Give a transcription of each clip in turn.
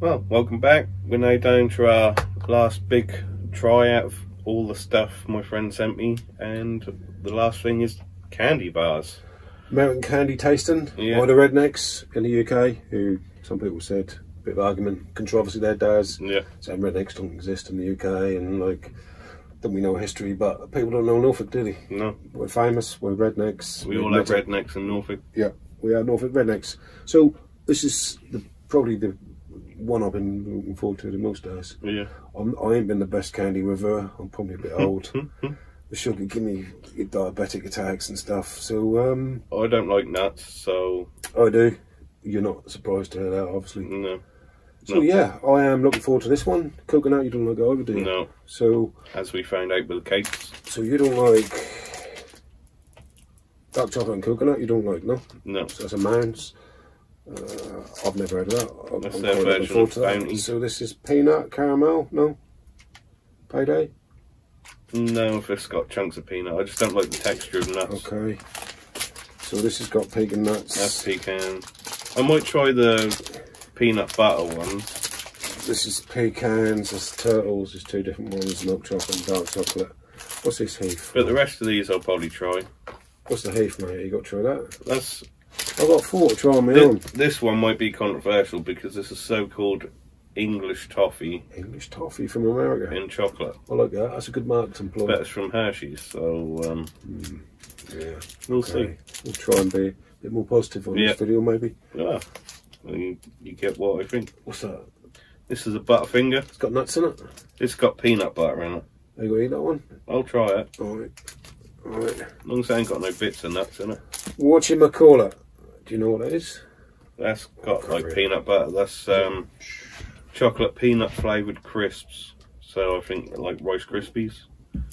Well, welcome back. We're now down to our last big try out of all the stuff my friend sent me, and the last thing is candy bars. American candy tasting Yeah. by the rednecks in the UK, who some people said a bit of argument, controversy there, does. Yeah, Saying rednecks don't exist in the UK and like don't we know history, but people don't know Norfolk, do they? no, We're famous, we're rednecks. we all have rednecks in Norfolk. Yeah, we are Norfolk rednecks. So this is the, probably the one I've been looking forward to the most days. Yeah, I'm, I ain't been the best candy river. I'm probably a bit old. the sugar give me diabetic attacks and stuff. So um, I don't like nuts, so I do. You're not surprised to hear that, obviously. no, So No. yeah, I am looking forward to this one. Coconut, you don't like either, do you? no. So, As we found out with the cakes, so you don't like dark chocolate and coconut. You don't like no. no. So that's a Mounds. Uh, I've never heard of that. I'm, That's I'm their version of. Bounty. So this is peanut caramel. No. Payday. No, if it's got chunks of peanut, I just don't like the texture of nuts. Okay. So this has got pecan nuts. That's pecan. I might try the peanut butter ones. This is pecans, there's turtles, there's two different ones, milk chocolate and dark chocolate. What's this heath? But the rest of these I'll probably try. What's the heath, mate? You got to try that? That's I've got four to try on my own. This one might be controversial because this is so-called English toffee English toffee from America. in chocolate, I like that. That's a good marketing but it's from Hershey's, so um, Yeah. we'll Okay. We'll try and be a bit more positive on Yeah. this video, maybe. Yeah, you, you get what I think. What's that? This is a Butterfinger. It's got nuts in it. It's got peanut butter in it. Are you going to eat that one? I'll try it. Alright. Alright. As long as it ain't got no bits of nuts in it. Whatchamacallit? Do you know what it is? That's got like Cover peanut butter. That's um, chocolate peanut flavoured crisps. So I think like Rice Krispies.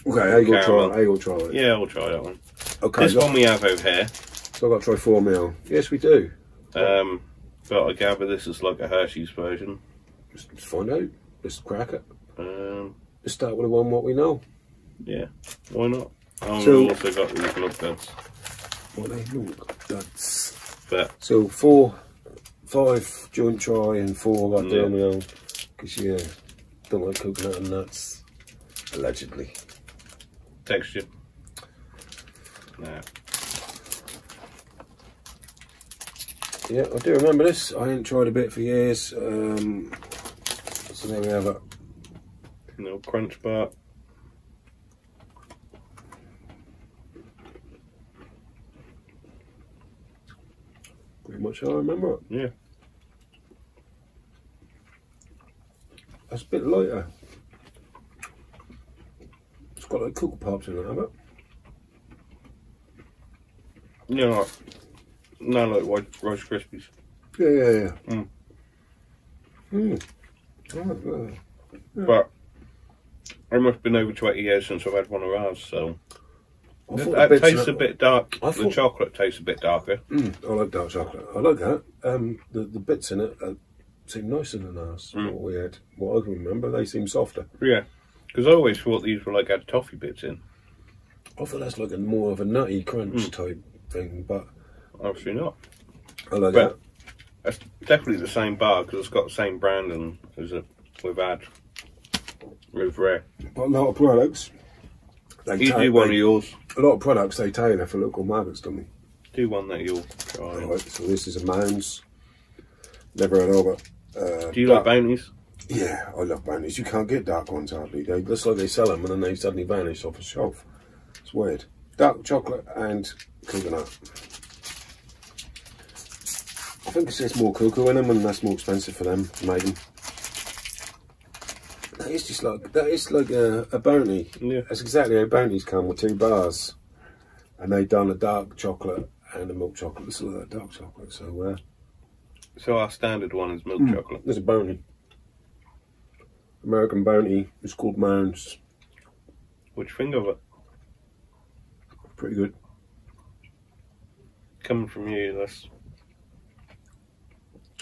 Okay, I will going try it? How you going try it? Yeah, I'll try that one. Okay, This look, one we have over here. so I've got to try four mil. Yes, we do. Um, but I gather this is like a Hershey's version. Let's, let's find out. Let's crack it. Um, Let's start with the one what we know. yeah, why not? Oh, So- we've also got these milk duds. What they look. That's But so four, five joint try and four there Yeah. own. Because yeah, don't like coconut and nuts. Allegedly. texture. Nah. Yeah, I do remember this. I ain't tried a bit for years. Um, so there we have it. No crunch bar. How I remember it. Yeah. That's a bit lighter. It's got like cocoa pops in it, have it? You know, like, no, like white Rice Krispies. Yeah, yeah, yeah. Mm. Mm. Oh, yeah. But it must have been over 20 years since I've had one of ours, so. I thought the That bits in tastes it- a bit dark. I The chocolate tastes a bit darker. Mm, I like dark chocolate. I like that. Um, the the bits in it uh, seem nicer than ours. Mm. What we had, what I can remember, they seem softer. Yeah. Because I always thought these were like had toffee bits in. I thought that's like a more of a nutty crunch Mm. type thing, but Obviously not. I like But- That's definitely the same bar because it's got the same branding as it we've had with Rare. But a lot of products, they You do one they- of yours. a lot of products they tailor for local markets, don't they? Do one that you'll try. Right, so this is a Mounds. Never heard of it. Uh, Do you like dark- bounties? Yeah, I love bounties. You can't get dark ones hardly. They looks like they sell them and then they suddenly vanish off a shelf. It's weird. Dark chocolate and coconut. I think it's just more cocoa in them and that's more expensive for them to make them. That is just like that is like a, a bounty. Yeah. That's exactly how bounties come with two bars, and they've done a dark chocolate and a milk chocolate. Is like dark chocolate. So uh, So our standard one is milk Mm. chocolate. there's a bounty. American bounty. It's called Mounds. What do you think of it? Pretty good. Coming from you, that's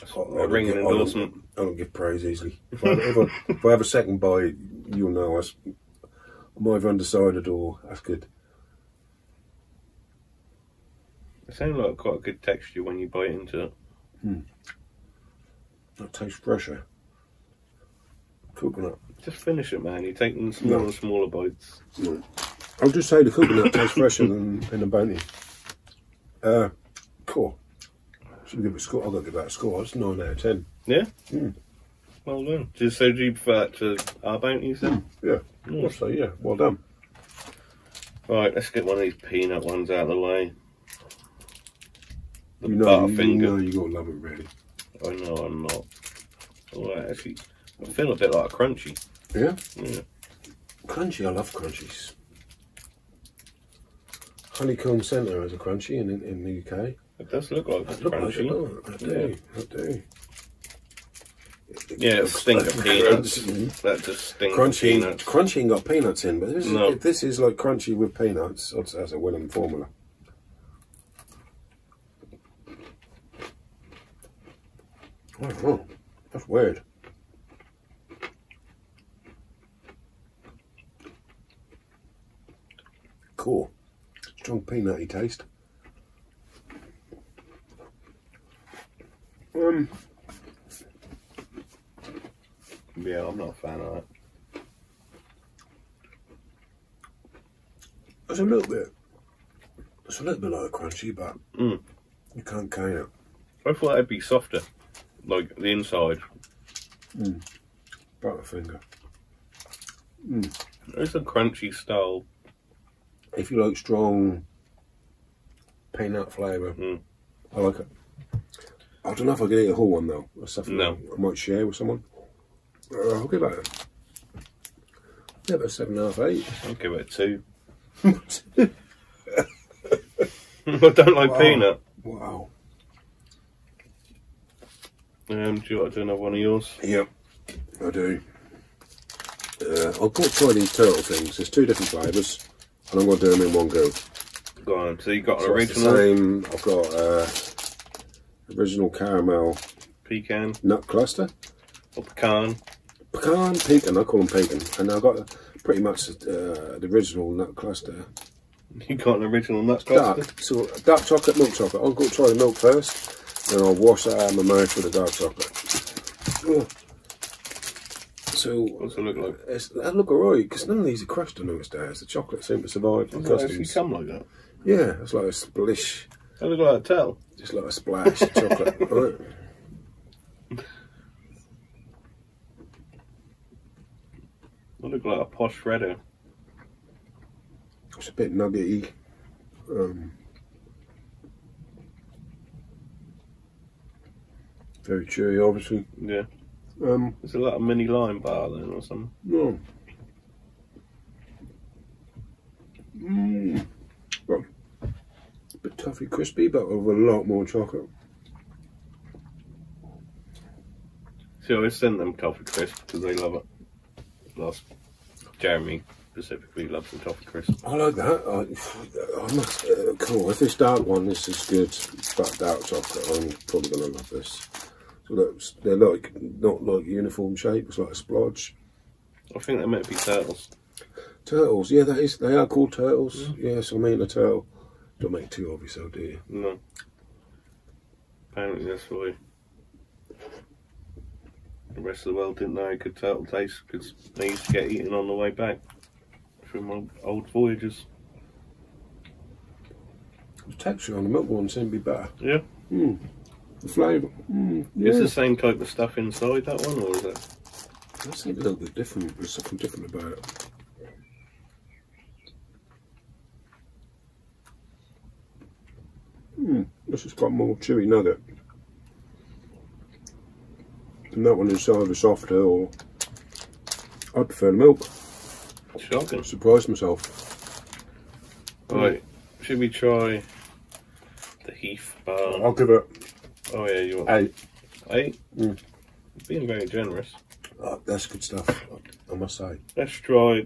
I- I a don't ringing I don't- endorsement. I don't give praise easily. If I, if I, if I have a second bite, you'll know I'm either undecided or that's good. It sounds like quite a good texture when you bite into it. That tastes fresher. Coconut. Just finish it, man. You're taking smaller No. and smaller bites. No. I'll just say the coconut tastes fresher than in the bounty. Uh, cool. Give a score. I'll give that a score. It's nine out of ten. Yeah? Mm. Well done. Just so do you prefer that to our bounties then? Yeah. Mm. I'll say yeah. Well done. Right, let's get one of these peanut ones out of the way. The you know, you, you Butterfinger. know you gotta love it, really. I know I'm not. Oh, actually, I feel a bit like a crunchy. Yeah. Yeah. Crunchy. I love crunchies. Honeycomb Centre is a crunchy in, in, in the UK. It does look like it's Look like crunchy. it? I do. I do. Yeah, it stink of peanuts. Crunchy. That just stinks Crunchy, peanuts. crunchy ain't got peanuts in, but this, is, No. if this is like crunchy with peanuts, that's, that's a winning formula. I. That's weird. Cool. Strong peanutty taste. Um, Yeah, I'm not a fan of that. it's a little bit. It's a little bit like a crunchy, but Mm. you can't count it. I thought it'd be softer, like the inside. Butterfinger. It's a crunchy style. If you like strong peanut flavour, Mm. I like it. I don't know if I can eat a whole one though. That's something No. I might share with someone. Uh, I'll give a, yeah, about seven and a half, eight. I'll give it a two. I don't like Wow. peanut. wow. Um, do you want to do another one of yours? Yep, I do. Uh, I'll go try these turtle things. There's two different flavours, and I'm going to do them in one go. Go on. So you got an So the original same. I've got uh, original caramel pecan nut cluster. or pecan. pecan, pecan, I call them pecan, and I've got pretty much uh, the original nut cluster. You got an original nut cluster? Dark, so dark chocolate, milk chocolate. I'll go try the milk first, then I'll wash that out of my mouth with the dark chocolate. So What's it look like? it's, they look alright because none of these are crushed. I noticed there. The chocolate seemed to survive the Does it actually come like that? Yeah, it's like a splish, It look like a tail. just like a splash of chocolate. It look like a posh shredder. It's a bit nuggety. Um, very chewy, obviously. Yeah. Um, There's a lot of mini lime bar then or something. no. Mm. Well, a bit toffee crispy, but with a lot more chocolate. See, I always send them toffee crisp because they love it. Last Jeremy specifically loves the toffee crisp. I like that. I, I must, uh, cool. If this dark one, this is good, but dark chocolate, I'm probably going to love this. So that's, they're like, not like uniform shape, it's like a splodge. I think they might be turtles. Turtles, yeah, that is. They are called turtles. Yes, I mean a turtle. Don't make it too obvious yourself, do you? No. Apparently that's why the rest of the world didn't know how good turtle tastes because they used to get eaten on the way back from old, old voyages. The texture on the milk one seemed to be better. Yeah. Mm. The flavour. Mm, Is the same type of stuff inside that one or is it? That seemed a little bit different. There's something different about it. Mm. This has got more chewy nugget. And that one is either softer or. I prefer the milk. Shocking. Surprised myself. Right. Should we try the Heath bar? I'll give it Oh yeah, you want eight. eight? Mm. Being very generous. Oh, that's good stuff, I must say. Let's try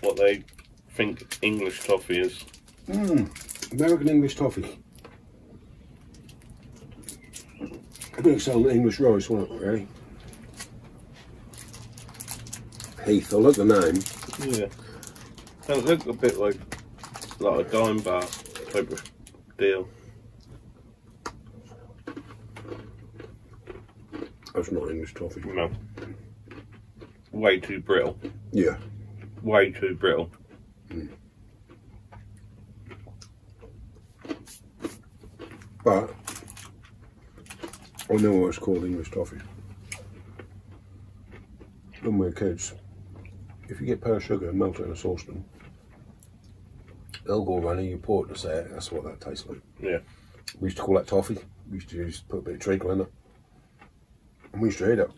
what they think English toffee is. Mm. American English toffee. Think it's English rice, wasn't it, really? Eh? Heath, I like the name. Yeah. It looked a bit like like a dime bar type of deal. That's not English toffee. No. way too brittle. Yeah. Way too brittle. But I know what it's called English toffee. When we were kids, if you get pearl sugar and melt it in a saucepan, they'll go running, you pour it in the set, that's what that tastes like. Yeah. We used to call that toffee. We used to use, put a bit of treacle in it. And we used to eat it.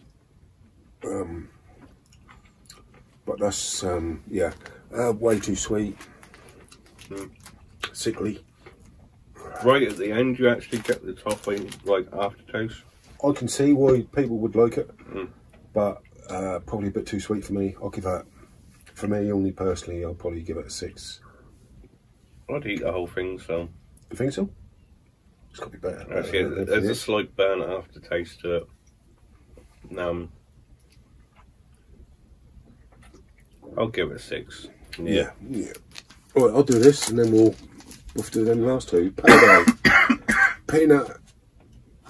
Um, but that's, um, yeah, uh, way too sweet. Mm. Sickly. Right at the end, you actually get the toffee like aftertaste. I can see why people would like it, Mm. but uh, probably a bit too sweet for me. I'll give that, for me only personally, I'll probably give it a six. I'd eat the whole thing, so You think so? It's got to be better. actually, better there's a slight burnt aftertaste to it. Um, I'll give it a six. yeah, yeah. All right, I'll do this, and then we'll we'll do them last two. Payday, peanut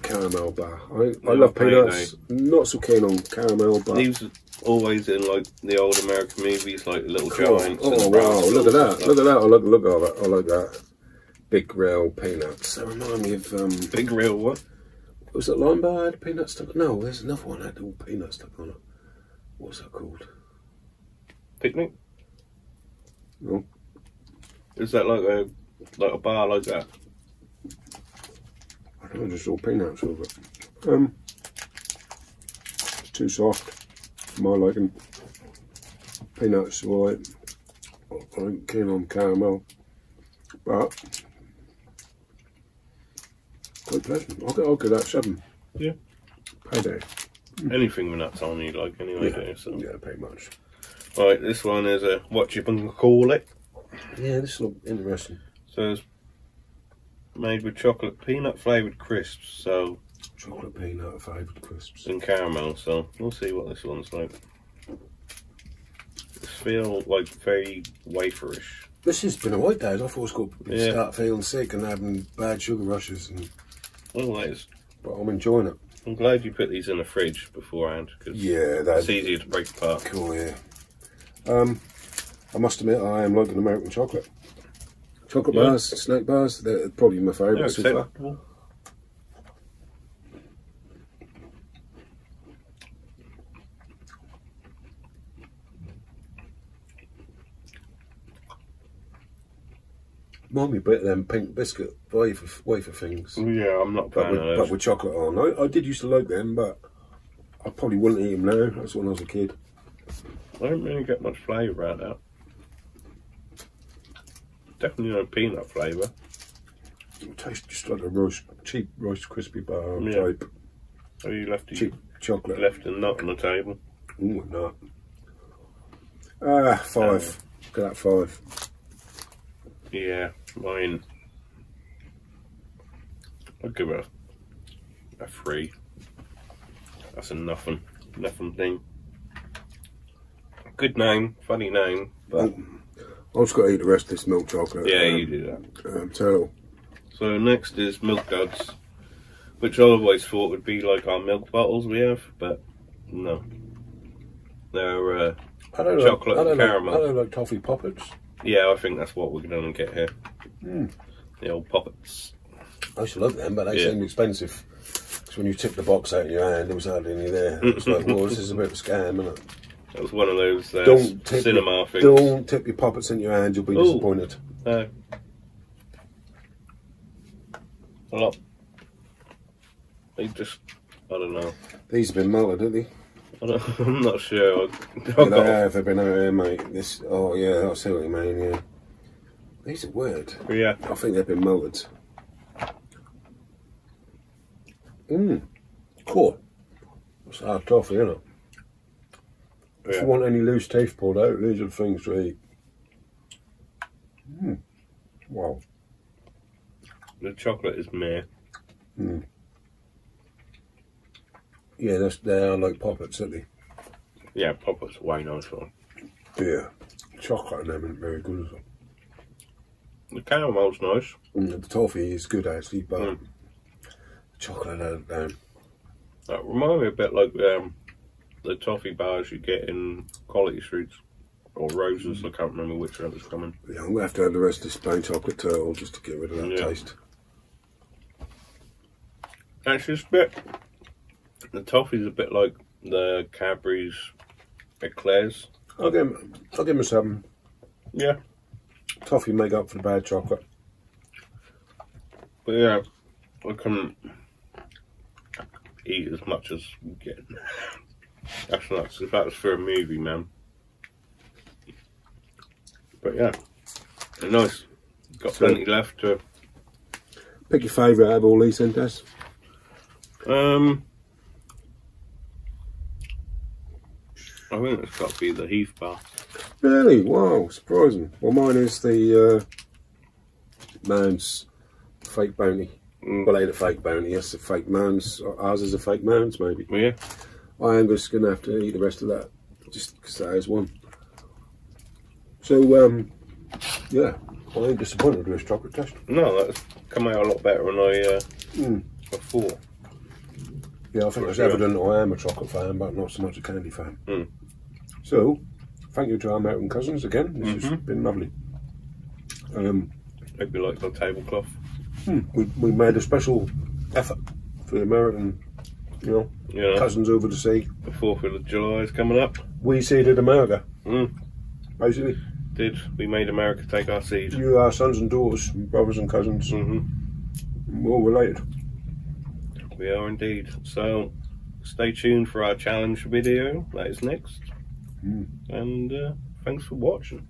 caramel bar. I, I love peanuts. Not so keen on caramel, but These always in like the old American movies, like Little Cool. Giants. Oh and wow! Look at that! stuff. Look at that! I like look at that! I like that. Big rail peanuts. They remind me of um, Big real what? Was it lime bar had peanuts stuck? No, there's another one that had all peanuts stuck on it. What's that called? Picnic? No. Is that like a like a bar like that? I just all peanuts with it. Um, it's too soft for my liking. Peanuts, alright. I ain't keen on caramel, but quite pleasant. I'll get, I'll get that seven. Yeah. Payday. Anything with nuts on you like anyway, Yeah, you? So. yeah, pretty much. Right, this one is a Whatchamacallit. Yeah, this looks interesting. So it's made with chocolate peanut flavoured crisps, so Chocolate peanut flavoured crisps. and caramel. So we'll see what this one's like. Feels like very waferish. This has been a white days. I thought it was going to Yeah. start feeling sick and having bad sugar rushes, and Well, it's, but I'm enjoying it. I'm glad you put these in the fridge beforehand because Yeah, it's that's easier to break apart. cool. Yeah. Um, I must admit, I am liking American chocolate. Chocolate Yeah. bars, snack bars, they're probably my favourite so far. acceptable. Remind me a bit of them pink biscuit wafer, wafer things, Yeah, I'm not but with, but with chocolate on. I, I did used to like them, but I probably wouldn't eat them now. That's when I was a kid. I don't really get much flavour out of that. Definitely no peanut flavour. It tastes just like a Rice, cheap Rice crispy bar Yeah. type So you left cheap chocolate. left a nut on the table. Ooh, not. Ah, five. Look at that five. Yeah, mine. I'll give it a, a three. That's a nothing, nothing thing. Good name, funny name, but I've just got to eat the rest of this milk chocolate. yeah, um, you do that. Um, so, So next is Milk Duds, which I always thought would be like our milk bottles we have, but no. They're, uh, I don't Chocolate like, I and don't caramel. Like, I don't like toffee poppets. yeah, I think that's what we're going to get here. Mm. The old poppets. I used to love them, but they Yeah. seemed expensive. Because when you took the box out in your hand, there was hardly any there. It was like, well, this is a bit of a scam, isn't it? That was one of those uh, Don't tip cinema your, things. Don't tip your poppets in your hand, you'll be Ooh. disappointed. No. A lot. They just, I don't know. These have been melted, haven't they? I I'm not sure. I, Yeah, I got, they have, they've been out here, mate. This, oh, yeah, I see what you mean, yeah. These are weird. yeah, I think they've been melted. Mmm. Cool. It's hard toffee, isn't it? If yeah. you want any loose teeth pulled out, these are the things to eat. Mmm. Wow. The chocolate is meh. Yeah, that's, they are like poppets, aren't they? Yeah, poppets way nicer. Yeah. Chocolate in them isn't very good, is it? The caramel's nice. Mm, the toffee is good, actually, but Mm. chocolate, uh, um, That reminds me a bit like um, the toffee bars you get in quality streets or roses. I can't remember which one was coming. Yeah, I'm gonna have to have the rest of this plain chocolate turtle just to get rid of that Yeah. taste. Actually, it's a bit. The toffee's a bit like the Cadbury's eclairs. I'll give him, I'll give him a seven. Yeah, Toffee make up for the bad chocolate. but yeah, I couldn't eat as much as we get. That's nuts. If that was for a movie, man. But yeah, they're nice. Got So- plenty left to. Pick your favourite out of all these, then. Um, I think it's got to be the Heath bar. Really? Wow, surprising. Well, mine is the uh, Mounds fake bounty. Mm. Well, ain't a fake bounty, yes, a fake Mounds. Ours is a fake Mounds, maybe. Yeah, I am just going to have to eat the rest of that, just because that is one. So, um, yeah, I ain't disappointed with this chocolate test. no, that's come out a lot better than I uh, Mm. before. Yeah, I think it's evident I am a chocolate fan, but not so much a candy fan. Mm. So, thank you to our American cousins again. This has Mhm. been lovely. Um, Hope you like the tablecloth. we, we made a special effort for the American, you know, cousins over the sea. the Fourth of July is coming up. We seeded America, Mm. basically. Did we made America take our seed? You are sons and daughters, brothers and cousins, hmm we're all related. We are indeed. So, stay tuned for our challenge video. That is next. Mm. And uh, thanks for watching.